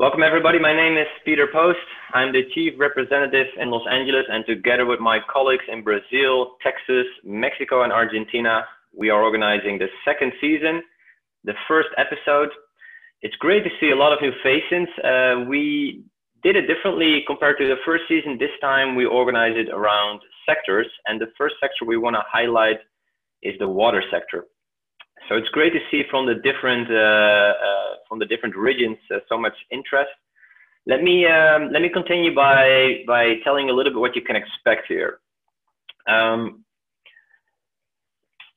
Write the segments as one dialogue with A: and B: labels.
A: Welcome everybody. My name is Peter Post. I'm the chief representative in Los Angeles and together with my colleagues in Brazil, Texas, Mexico and Argentina, we are organizing the second season, the first episode. It's great to see a lot of new faces. Uh, we did it differently compared to the first season. This time we organized it around sectors and the first sector we want to highlight is the water sector. So it's great to see from the different uh, uh, from the different regions uh, so much interest. Let me um, let me continue by by telling a little bit what you can expect here. Um,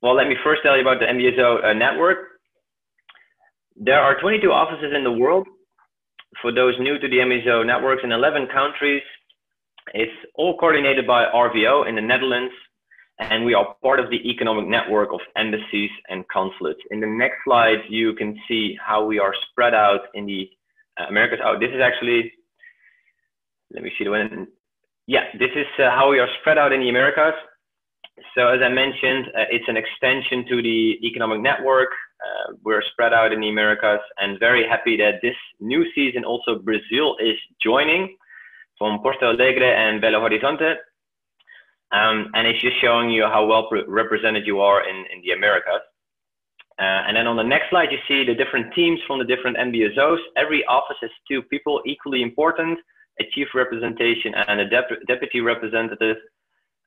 A: well, let me first tell you about the NBSO network. There are 22 offices in the world. For those new to the NBSO networks in 11 countries, it's all coordinated by RVO in the Netherlands, and we are part of the economic network of embassies and consulates. In the next slide, you can see how we are spread out in the uh, Americas. Oh, this is actually, let me see the one. Yeah, this is uh, how we are spread out in the Americas. So as I mentioned, uh, it's an extension to the economic network. Uh, we're spread out in the Americas and very happy that this new season also Brazil is joining from Porto Alegre and Belo Horizonte. Um, and it's just showing you how well represented you are in, in the Americas. Uh, and then on the next slide, you see the different teams from the different NBSOs. Every office has two people equally important, a chief representation and a dep deputy representative.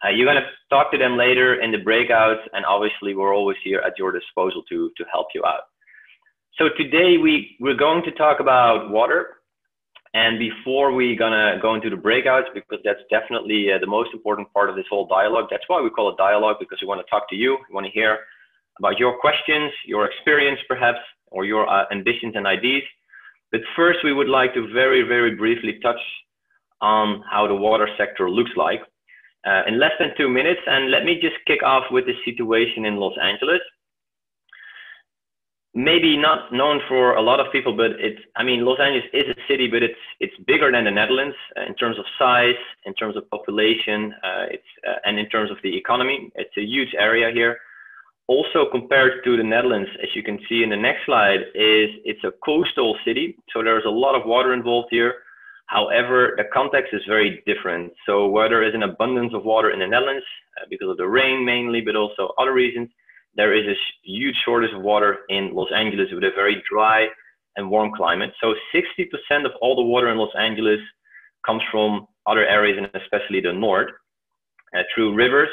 A: Uh, you're going to talk to them later in the breakouts, and obviously we're always here at your disposal to, to help you out. So today we, we're going to talk about water, and before we're gonna go into the breakouts, because that's definitely uh, the most important part of this whole dialogue. That's why we call it dialogue, because we want to talk to you. We want to hear about your questions, your experience, perhaps, or your uh, ambitions and ideas. But first, we would like to very, very briefly touch on how the water sector looks like uh, in less than two minutes. And let me just kick off with the situation in Los Angeles maybe not known for a lot of people, but it's, I mean, Los Angeles is a city, but it's, it's bigger than the Netherlands uh, in terms of size, in terms of population, uh, it's, uh, and in terms of the economy. It's a huge area here. Also compared to the Netherlands, as you can see in the next slide, is it's a coastal city. So there's a lot of water involved here. However, the context is very different. So where there is an abundance of water in the Netherlands, uh, because of the rain mainly, but also other reasons, there is a huge shortage of water in Los Angeles with a very dry and warm climate. So 60% of all the water in Los Angeles comes from other areas and especially the north uh, through rivers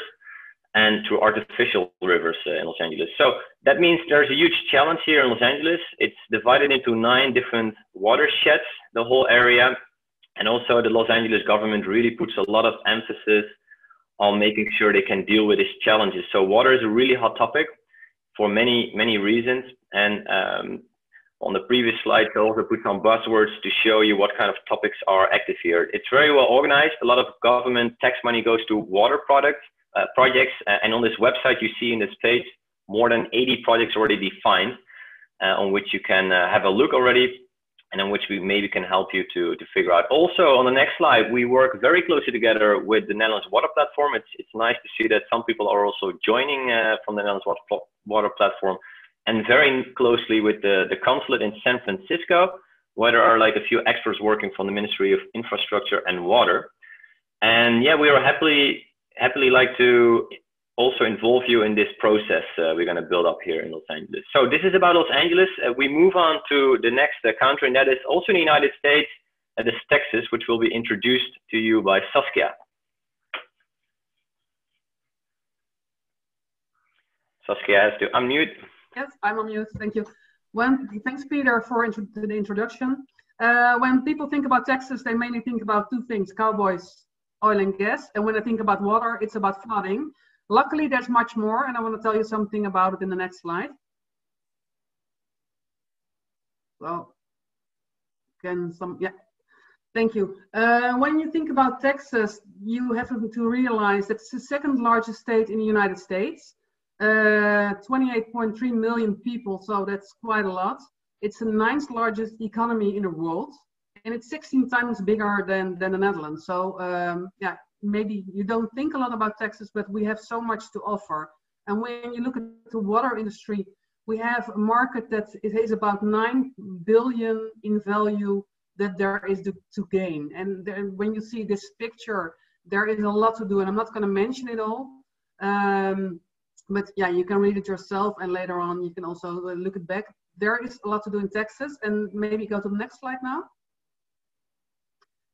A: and through artificial rivers uh, in Los Angeles. So that means there's a huge challenge here in Los Angeles. It's divided into nine different watersheds, the whole area. And also the Los Angeles government really puts a lot of emphasis on making sure they can deal with these challenges. So water is a really hot topic for many, many reasons. And um, on the previous slide, I also put some buzzwords to show you what kind of topics are active here. It's very well organized. A lot of government tax money goes to water products, uh, projects. And on this website, you see in this page, more than 80 projects already defined uh, on which you can uh, have a look already and in which we maybe can help you to, to figure out. Also, on the next slide, we work very closely together with the Netherlands Water Platform. It's, it's nice to see that some people are also joining uh, from the Netherlands Water, Water Platform and very closely with the, the consulate in San Francisco, where there are like a few experts working from the Ministry of Infrastructure and Water. And yeah, we are happily, happily like to also involve you in this process uh, we're going to build up here in Los Angeles. So this is about Los Angeles. Uh, we move on to the next uh, country, and that is also in the United States. That is Texas, which will be introduced to you by Saskia. Saskia has to unmute.
B: Yes, I'm on mute. Thank you. When, thanks, Peter, for the introduction. Uh, when people think about Texas, they mainly think about two things, cowboys, oil and gas. And when they think about water, it's about flooding. Luckily, there's much more, and I want to tell you something about it in the next slide. Well, can some, yeah, thank you. Uh, when you think about Texas, you have to realize that it's the second largest state in the United States. Uh, 28.3 million people, so that's quite a lot. It's the ninth largest economy in the world, and it's 16 times bigger than, than the Netherlands. So um, yeah, maybe you don't think a lot about Texas, but we have so much to offer. And when you look at the water industry, we have a market that is about 9 billion in value that there is to, to gain. And then when you see this picture, there is a lot to do, and I'm not going to mention it all. Um, but yeah, you can read it yourself, and later on you can also look it back. There is a lot to do in Texas, and maybe go to the next slide now.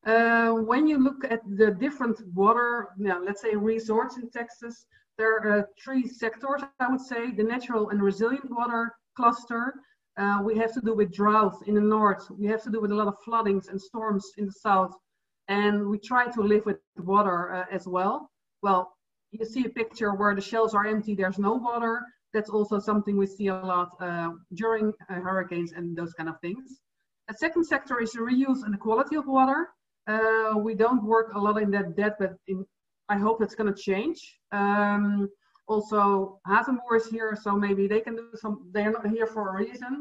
B: Uh, when you look at the different water, you know, let's say resorts in Texas, there are three sectors, I would say, the natural and resilient water cluster. Uh, we have to do with drought in the north. We have to do with a lot of floodings and storms in the south. And we try to live with water uh, as well. Well, you see a picture where the shelves are empty, there's no water. That's also something we see a lot uh, during uh, hurricanes and those kind of things. A second sector is the reuse and the quality of water. Uh, we don't work a lot in that depth, but in, I hope it's going to change. Um, also, Havenboer is here, so maybe they can do some, they're not here for a reason.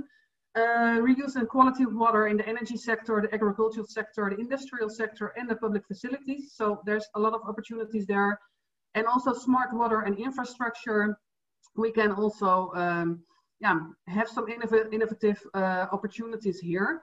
B: Uh, reuse and quality of water in the energy sector, the agricultural sector, the industrial sector, and the public facilities. So there's a lot of opportunities there. And also smart water and infrastructure. We can also um, yeah, have some innov innovative uh, opportunities here.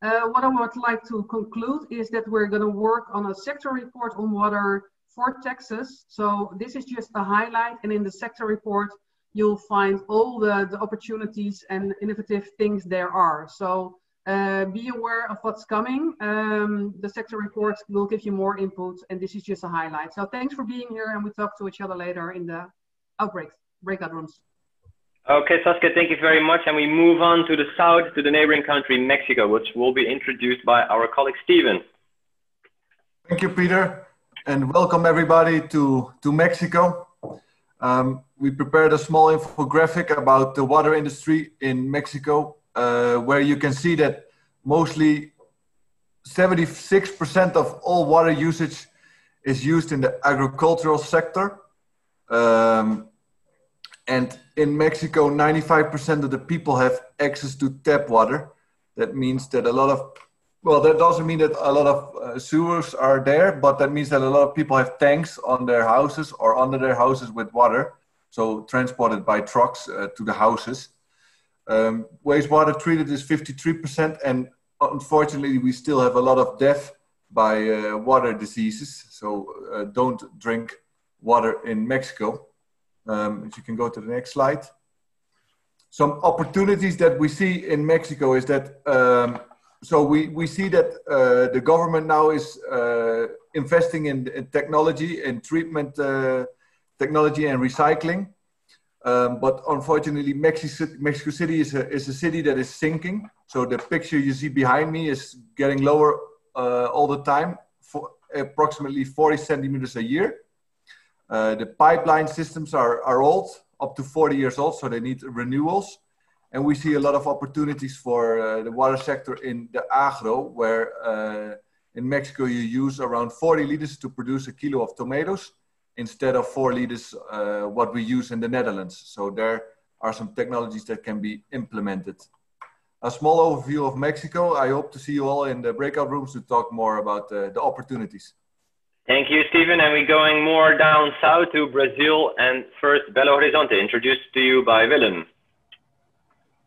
B: Uh, what I would like to conclude is that we're going to work on a sector report on water for Texas. So this is just a highlight, and in the sector report, you'll find all the, the opportunities and innovative things there are. So uh, be aware of what's coming. Um, the sector report will give you more input, and this is just a highlight. So thanks for being here, and we talk to each other later in the outbreaks, breakout rooms.
A: Okay, Saskia, thank you very much. And we move on to the south, to the neighboring country, Mexico, which will be introduced by our colleague, Stephen.
C: Thank you, Peter. And welcome everybody to, to Mexico. Um, we prepared a small infographic about the water industry in Mexico, uh, where you can see that mostly 76% of all water usage is used in the agricultural sector. Um, and in Mexico, 95% of the people have access to tap water. That means that a lot of, well, that doesn't mean that a lot of uh, sewers are there, but that means that a lot of people have tanks on their houses or under their houses with water, so transported by trucks uh, to the houses. Um, wastewater treated is 53%, and unfortunately, we still have a lot of death by uh, water diseases. So uh, don't drink water in Mexico. Um, if you can go to the next slide. Some opportunities that we see in Mexico is that, um, so we, we see that uh, the government now is uh, investing in, in, technology and treatment uh, technology and recycling. Um, but unfortunately, Mexico, Mexico City is a, is a city that is sinking. So the picture you see behind me is getting lower uh, all the time, for approximately 40 centimeters a year. Uh, the pipeline systems are, are old, up to 40 years old, so they need renewals. And we see a lot of opportunities for uh, the water sector in the agro, where uh, in Mexico you use around 40 liters to produce a kilo of tomatoes instead of four liters uh, what we use in the Netherlands. So there are some technologies that can be implemented. A small overview of Mexico. I hope to see you all in the breakout rooms to talk more about uh, the opportunities.
A: Thank you, Stephen. And we're going more down south to Brazil. And first, Belo Horizonte, introduced to you by Willem.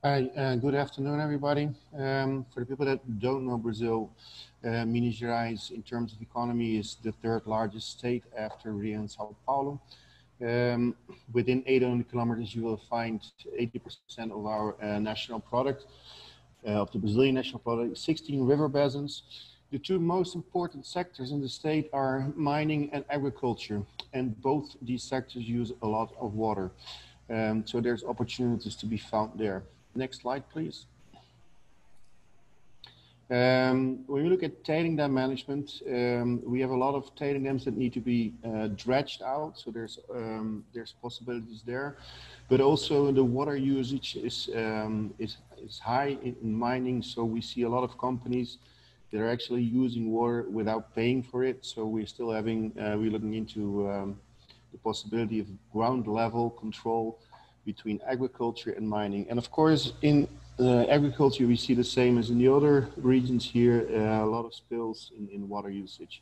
D: Hi, uh, good afternoon, everybody. Um, for the people that don't know Brazil, uh, Minas Gerais, in terms of economy, is the third largest state after Rio and Sao Paulo. Um, within 800 kilometers, you will find 80% of our uh, national product, uh, of the Brazilian national product, 16 river basins, the two most important sectors in the state are mining and agriculture, and both these sectors use a lot of water. Um, so there's opportunities to be found there. Next slide, please. Um, when we look at tailing dam management, um, we have a lot of tailing dams that need to be uh, dredged out. So there's um, there's possibilities there, but also the water usage is um, is is high in mining. So we see a lot of companies they're actually using water without paying for it. So we're still having, uh, we're looking into um, the possibility of ground level control between agriculture and mining. And of course, in uh, agriculture, we see the same as in the other regions here, uh, a lot of spills in, in water usage.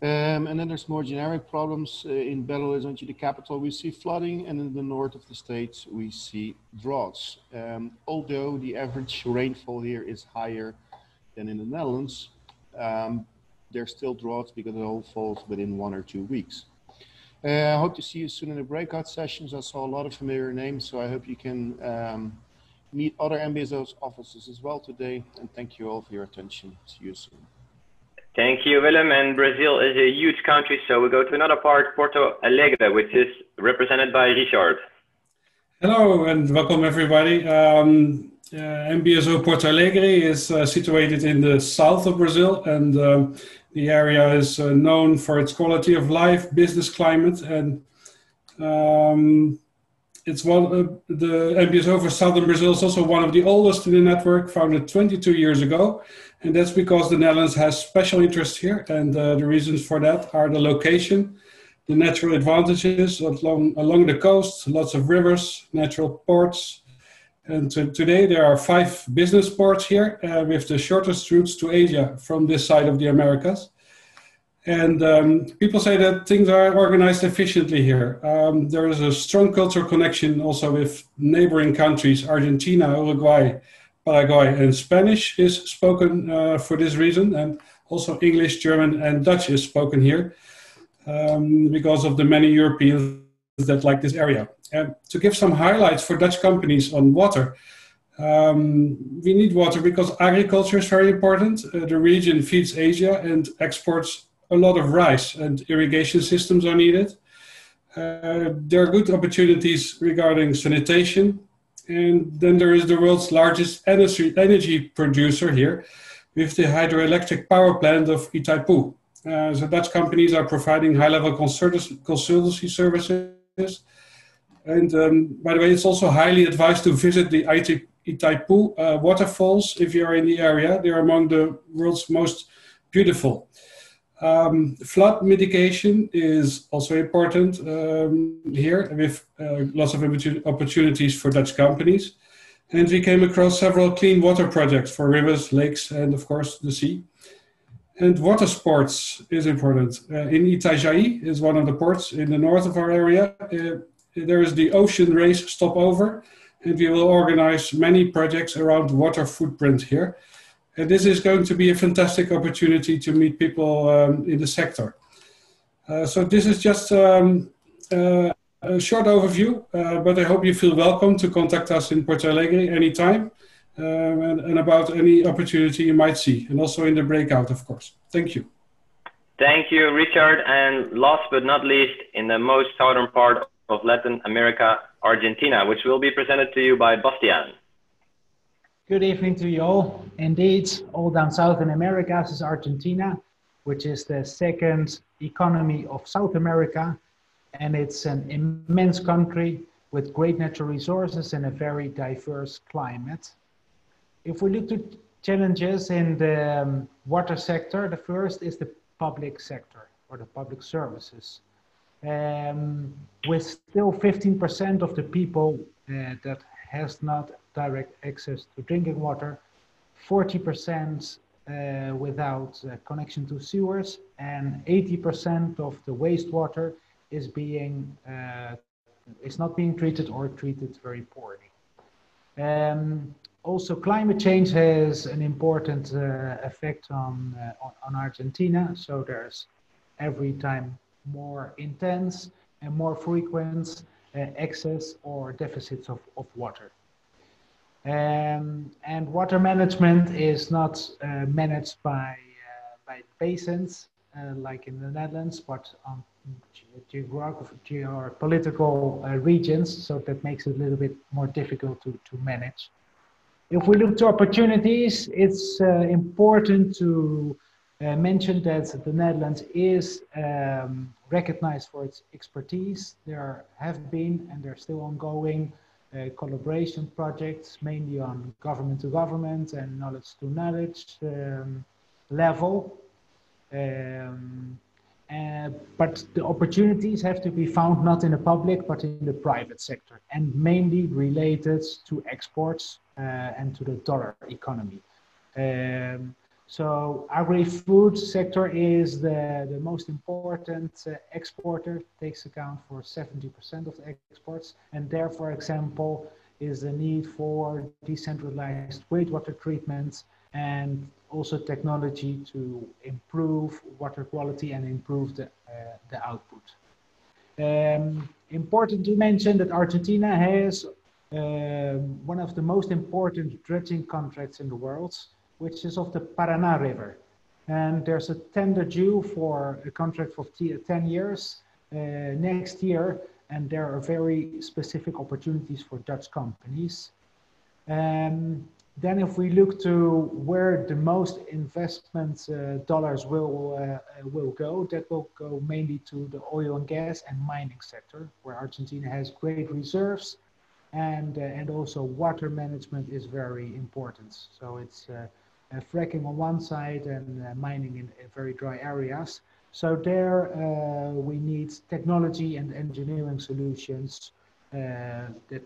D: Um, and then there's more generic problems uh, in Belo Horizonte, the capital. We see flooding, and in the north of the states, we see droughts. Um, although the average rainfall here is higher than in the Netherlands, um, there's still droughts because it all falls within one or two weeks. Uh, I hope to see you soon in the breakout sessions. I saw a lot of familiar names, so I hope you can um, meet other NBSO's offices as well today. And thank you all for your attention. See you soon.
A: Thank you, Willem. And Brazil is a huge country, so we go to another part, Porto Alegre, which is represented by Richard.
E: Hello and welcome everybody. Um, NBSO Porto Alegre is uh, situated in the south of Brazil and um, the area is uh, known for its quality of life, business climate and um, it's one uh, the NBSO for Southern Brazil is also one of the oldest in the network, founded 22 years ago, and that's because the Netherlands has special interest here. And uh, the reasons for that are the location, the natural advantages along along the coast, lots of rivers, natural ports. And to, today there are five business ports here uh, with the shortest routes to Asia from this side of the Americas. And um, people say that things are organized efficiently here. Um, there is a strong cultural connection also with neighboring countries, Argentina, Uruguay, Paraguay, and Spanish is spoken uh, for this reason. And also English, German, and Dutch is spoken here um, because of the many Europeans that like this area. And to give some highlights for Dutch companies on water, um, we need water because agriculture is very important. Uh, the region feeds Asia and exports a lot of rice and irrigation systems are needed. Uh, there are good opportunities regarding sanitation. And then there is the world's largest energy, energy producer here with the hydroelectric power plant of Itaipu. Uh, so Dutch companies are providing high-level consultancy services. And um, by the way, it's also highly advised to visit the Itaipu uh, waterfalls if you are in the area. They are among the world's most beautiful. Um, flood mitigation is also important um, here with uh, lots of opportunities for Dutch companies. And we came across several clean water projects for rivers, lakes, and of course the sea. And water sports is important. Uh, in Itajaí is one of the ports in the north of our area. Uh, there is the ocean race stopover, and we will organize many projects around water footprint here. And this is going to be a fantastic opportunity to meet people um, in the sector. Uh, so this is just um, uh, a short overview, uh, but I hope you feel welcome to contact us in Porto Alegre anytime um, and, and, about any opportunity you might see, and also in the breakout, of course. Thank you.
A: Thank you, Richard. And last but not least, in the most southern part of Latin America, Argentina, which will be presented to you by Bastian.
F: Good evening to you all. Indeed, all down South in America is Argentina, which is the second economy of South America. And it's an immense country with great natural resources and a very diverse climate. If we look to challenges in the um, water sector, the first is the public sector or the public services. Um, with still 15% of the people uh, that has not direct access to drinking water, 40% uh, without uh, connection to sewers, and 80% of the wastewater is being uh, is not being treated or treated very poorly. Um, also, climate change has an important uh, effect on, uh, on, Argentina. So there's every time more intense and more frequent uh, excess or deficits of, of water. Um, and water management is not uh, managed by, uh, by basins uh, like in the Netherlands, but on geopolitical uh, regions, so that makes it a little bit more difficult to, to manage. If we look to opportunities, it's uh, important to uh, mention that the Netherlands is um, recognized for its expertise. There have been and there are still ongoing uh, collaboration projects, mainly on government to government and knowledge to knowledge um, level. Um, uh, but the opportunities have to be found not in the public but in the private sector and mainly related to exports uh, and to the dollar economy. Um, so agri-food sector is the, the most important uh, exporter, takes account for 70% of the exports. And there, for example, is the need for decentralized wastewater treatment and also technology to improve water quality and improve the, uh, the output. Um, important to mention that Argentina has uh, one of the most important dredging contracts in the world, which is of the Paraná River. And there's a tender due for a contract for 10 years uh, next year, and there are very specific opportunities for Dutch companies. Um, then if we look to where the most investment uh, dollars will, uh, will go, that will go mainly to the oil and gas and mining sector, where Argentina has great reserves and, uh, and also water management is very important. So it's uh, uh, fracking on one side and mining in, in, very dry areas. So there we need technology and engineering solutions that,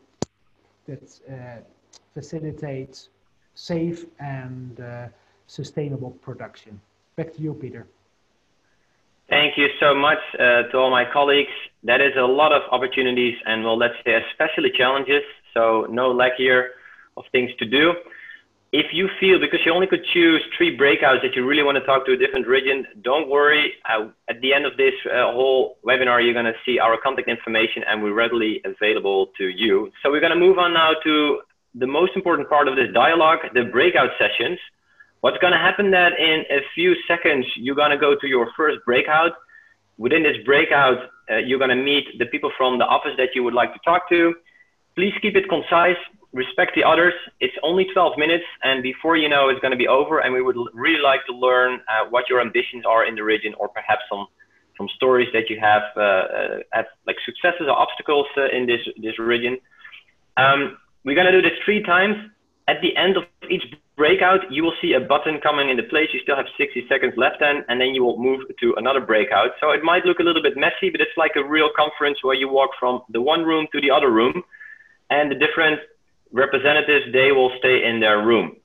F: that facilitate safe and uh, sustainable production. Back to you, Peter.
A: Thank you so much uh, to all my colleagues. That is a lot of opportunities and well, let's say especially challenges. So no lack here of things to do. If you feel, because you only could choose three breakouts that you really want to talk to a different region, don't worry. Uh, at the end of this uh, whole webinar, you're going to see our contact information and we're readily available to you. So we're going to move on now to the most important part of this dialogue, the breakout sessions. What's going to happen that in a few seconds, you're going to go to your first breakout. Within this breakout, uh, you're going to meet the people from the office that you would like to talk to. Please keep it concise, respect the others. It's only 12 minutes, and before you know, it's going to be over. And we would really like to learn uh, what your ambitions are in the region, or perhaps some some stories that you have, uh, uh have like successes or obstacles uh, in this this region. Um, we're going to do this three times. At the end of each breakout, you will see a button coming into place. You still have 60 seconds left then, and then you will move to another breakout. So it might look a little bit messy, but it's like a real conference where you walk from the one room to the other room, and the different representatives, they will stay in their room.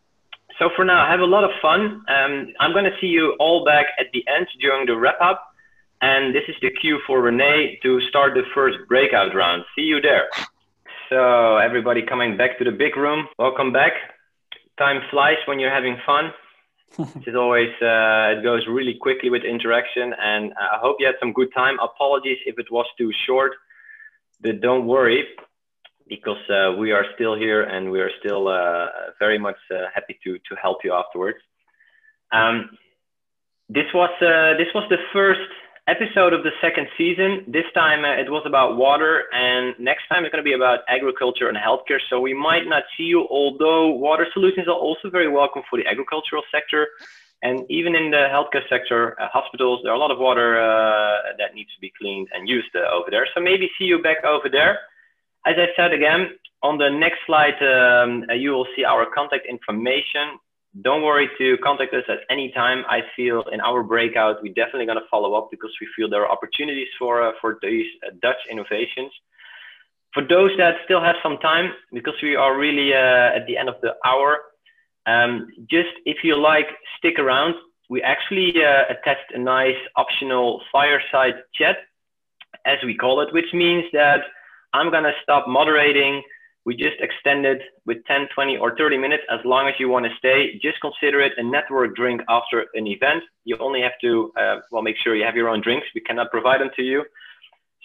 A: So for now, have a lot of fun. Um, I'm going to see you all back at the end during the wrap up. And this is the cue for Renee to start the first breakout round. See you there. So everybody coming back to the big room, welcome back. Time flies when you're having fun. it is always uh, it goes really quickly with interaction, and I hope you had some good time. Apologies if it was too short, but don't worry because uh, we are still here and we are still uh, very much uh, happy to to help you afterwards. Um, this was uh, this was the first episode of the second season. This time uh, it was about water, and next time it's going to be about agriculture and healthcare. So we might not see you, although water solutions are also very welcome for the agricultural sector. And even in the healthcare sector, uh, hospitals, there are a lot of water uh, that needs to be cleaned and used uh, over there. So maybe see you back over there. As I said again, on the next slide, um, uh, you will see our contact information don't worry to contact us at any time. I feel in our breakout, we're definitely going to follow up because we feel there are opportunities for, uh, for these uh, Dutch innovations. For those that still have some time, because we are really uh, at the end of the hour, um, just if you like, stick around. We actually uh, attached a nice optional fireside chat, as we call it, which means that I'm going to stop moderating we just extended with 10, 20, or 30 minutes as long as you want to stay. Just consider it a network drink after an event. You only have to, uh, well, make sure you have your own drinks. We cannot provide them to you.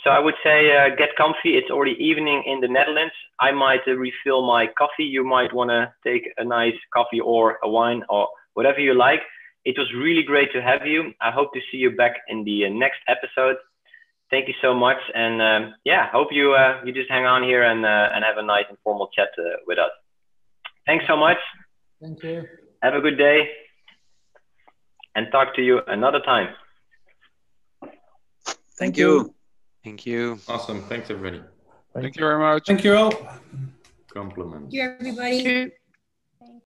A: So I would say uh, get comfy. It's already evening in the Netherlands. I might uh, refill my coffee. You might want to take a nice coffee or a wine or whatever you like. It was really great to have you. I hope to see you back in the uh, next episode thank you so much. And um, yeah, hope you uh, you just hang on here and uh, and have a nice informal chat uh, with us. Thanks so much.
F: Thank you.
A: Have a good day, and talk to you another time.
G: Thank you.
H: Thank you.
I: Awesome. Thanks everybody.
H: Thank, Thank you very much.
E: Thank you all.
I: Compliment.
J: Thank you everybody.